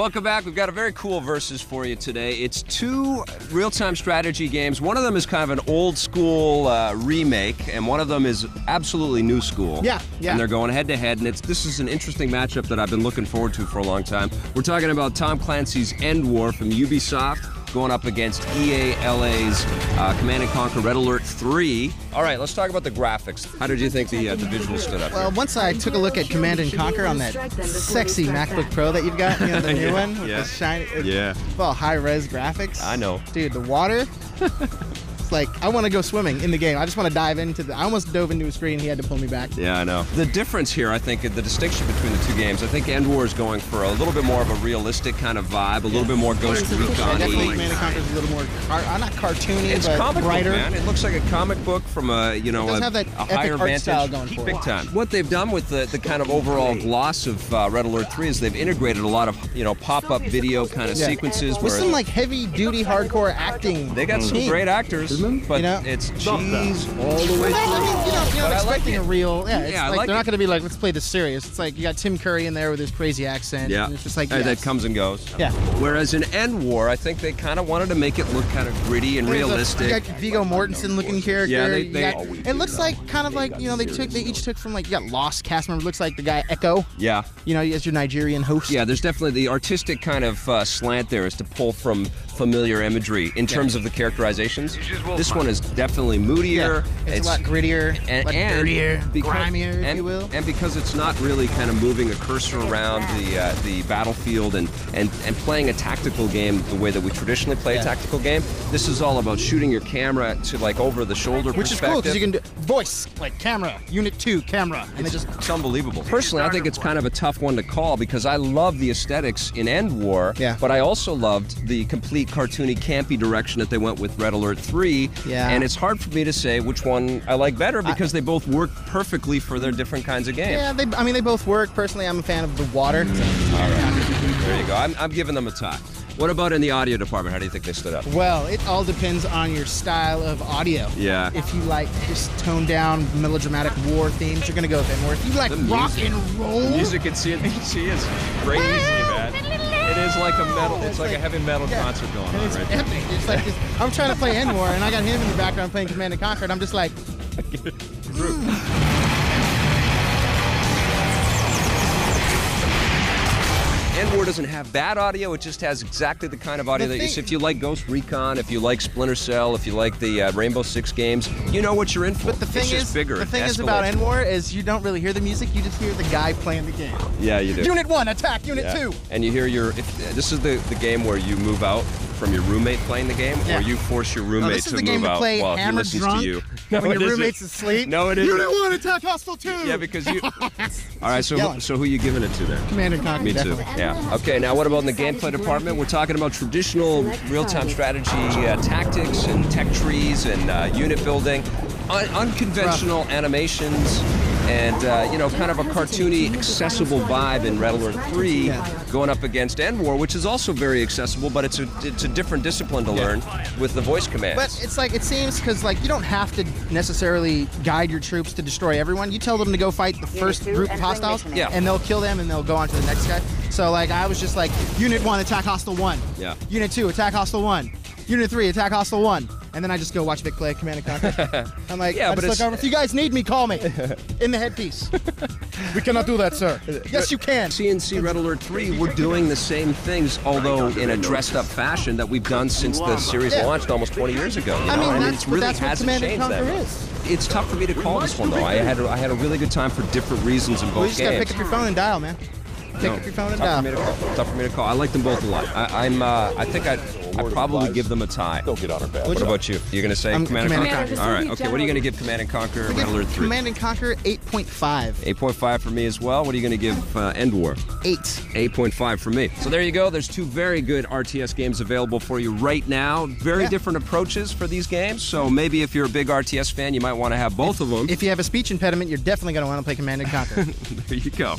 Welcome back. We've got a very cool versus for you today. It's two real-time strategy games. One of them is kind of an old school uh, remake, and one of them is absolutely new school. Yeah, yeah. And they're going head to head, and it's this is an interesting matchup that I've been looking forward to for a long time. We're talking about Tom Clancy's End War from Ubisoft going up against EA LA's uh, Command and Conquer Red Alert 3. All right, let's talk about the graphics. How did you think the uh, the visuals stood up? Well, here? once I took a look at Command and Conquer on that sexy MacBook Pro that you've got, you know, the new Yeah, one with yeah. the shiny, Yeah. well, high res graphics. I know. dude. The water. it's like I want to go swimming in the game. I just want to dive into the. I almost dove into a screen. He had to pull me back. Yeah, I know. The difference here, I think, the distinction between the two games, I think End War is going for a little bit more of a realistic kind of vibe, a little bit more Ghost Yeah, definitely Recon Command and Conquer is a little more, car, uh, not cartoony, It's but comic brighter. book, man. It looks like a comic book from a you know does a, have that a epic higher art vantage, style going for it. time. What they've done with the, the kind of overall gloss of uh, Red Alert Three is they've integrated a lot of you know pop up video kind of Yeah. sequences With some like heavy duty hardcore acting. they got some great actors, but You know? it's cheese all the way Well, I mean, you know, you're not I like expecting a real. Yeah, it's Yeah, I like, like they're it. not going to be like, let's play this serious. It's like you got Tim Curry in there with his crazy accent. Yeah, and it's just like yes. that comes and goes. Yeah. Whereas in End War, I think they kind of wanted to make it look kind of gritty and There's a- realistic. you got Viggo Mortensen looking character. Yeah, they- You they- got- it looks like kind of like you know they took they each took from like you got Lost cast member. Looks like the guy Eko. yeah. You know, as your Nigerian host. Yeah, there's definitely the artistic kind of uh, slant there is to pull from familiar imagery in terms of the characterizations. This one is definitely moodier. Yeah, it's, a lot grittier, and, a lot and dirtier, because- grimier, if and, you will. And because it's not really kind of moving a cursor around the uh, the battlefield and, and and playing a tactical game the way that we traditionally play Yeah. a tactical game, this is all about shooting your camera to like over the shoulder Which is perspective. cool because you can do voice like camera, unit two camera, and they just It's unbelievable. Personally, I think it's kind of a tough one to call because I love the aesthetics in End War, Yeah. but I also loved the complete cartoony, campy direction that they went with Red Alert 3. Yeah. And it's hard for me to say which one I like better because they both work perfectly for their different kinds of games. yeah. They, I mean, they both work. Personally, I'm a fan of the water. There you go. I'm, I'm giving them a tie. What about in the audio department? How do you think they stood up? Well, it all depends on your style of audio. Yeah. If you like just toned down melodramatic war themes, you're gonna go with that more. If you like rock and roll, Music in CNC is crazy, man. It is like a metal. It's like a heavy metal Yeah. concert going and on it's right there. It's like this, I'm trying to play End War, and I got him in the background playing Command and Conquer, and I'm just like, War doesn't have bad audio. It just has exactly the kind of audio The that you. thing- if you like Ghost Recon, if you like Splinter Cell, if you like the uh, Rainbow Six games, you know what you're in for. But the thing it's is, bigger. the thing is about. War is you don't really hear the music. You just hear the guy playing the game. Yeah, you do. Unit one, attack. Unit Yeah. two. And you hear your. If, this is the, the game where you move out from your roommate playing the game, Yeah. or you force your Oh, roommate this is to the move game to out play while he listens drunk to you. when it your isn't. roommate's asleep. No, it isn't. Unit one, attack hostile two. Yeah, because you. All right, so Yelling. so who you giving it to there? Commander and Me too. definitely. Yeah. Okay. Now, what about in the gameplay department? We're talking about traditional real-time strategy uh, tactics and tech trees and uh, unit building, un- unconventional animations, and uh, you know, kind of a cartoony, accessible vibe in Red Alert 3, Yeah. going up against End War, which is also very accessible, but it's a it's a different discipline to learn with the voice commands. But it's like it seems because like you don't have to necessarily guide your troops to destroy everyone. You tell them to go fight the first group of hostiles. Yeah. and they'll kill them, and they'll go on to the next guy. So like I was just like, Unit one, attack hostile one. Yeah. Unit two, attack hostile one. Unit three, attack hostile one. And then I just go watch Vic play Command and Conquer. I'm like, Yeah, I but just look over. If you guys need me, call me. In the headpiece. we cannot do that, sir. Yes, you can. CNC Red Alert 3, we're doing the same things, although in a dressed up fashion that we've done since the series Yeah. launched almost 20 years ago. you I know? mean, and that's, it's really what hasn't Command and changed that Conquer much. is. It's tough for me to call this one though. I had I had a really good time for different reasons in Well, you both just gotta pick up your phone and dial, man. Pick No, up your phone and tough for me to dial. call. Tough for me to call. I like them both a lot. I, I'm uh, I think I I probably give them a tie. Don't get on her back. What about you? You're gonna say I'm Command and Command Conquer? All right. Okay. What are you gonna give Command and Conquer Red Alert 3? Command and Conquer 8.5. 8.5 for me as well. What are you going to give uh, End War? 8. 8.5 for me. So there you go. There's two very good RTS games available for you right now. Very Yeah. different approaches for these games. So maybe if you're a big RTS fan, you might want to have both of them. If you have a speech impediment, you're definitely going to want to play Command and Conquer. there you go.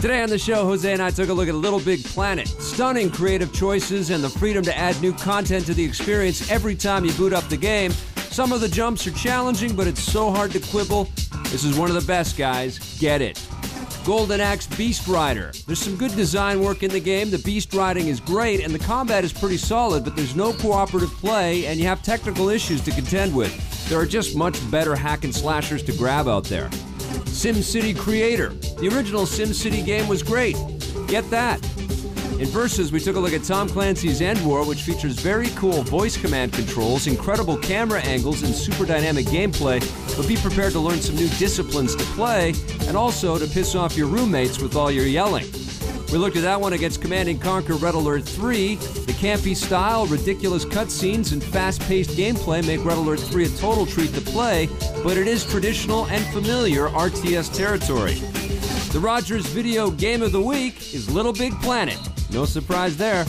Today on the show, Jose and I took a look at Little Big Planet. Stunning creative choices and the freedom to add new content to the experience every time you boot up the game. Some of the jumps are challenging, but it's so hard to quibble. This is one of the best, guys. Get it. Golden Axe Beast Rider. There's some good design work in the game. The beast riding is great, and the combat is pretty solid, but there's no cooperative play, and you have technical issues to contend with. There are just much better hack and slashers to grab out there. SimCity Creator. The original SimCity game was great. Get that. In Versus, we took a look at Tom Clancy's End War, which features very cool voice command controls, incredible camera angles, and super dynamic gameplay. But be prepared to learn some new disciplines to play, and also to piss off your roommates with all your yelling. We looked at that one against Command and Conquer Red Alert 3. The campy style, ridiculous cutscenes, and fast paced gameplay make Red Alert 3 a total treat to play, but it is traditional and familiar RTS territory. The Rogers Video Game of the Week is Little Big Planet. No surprise there.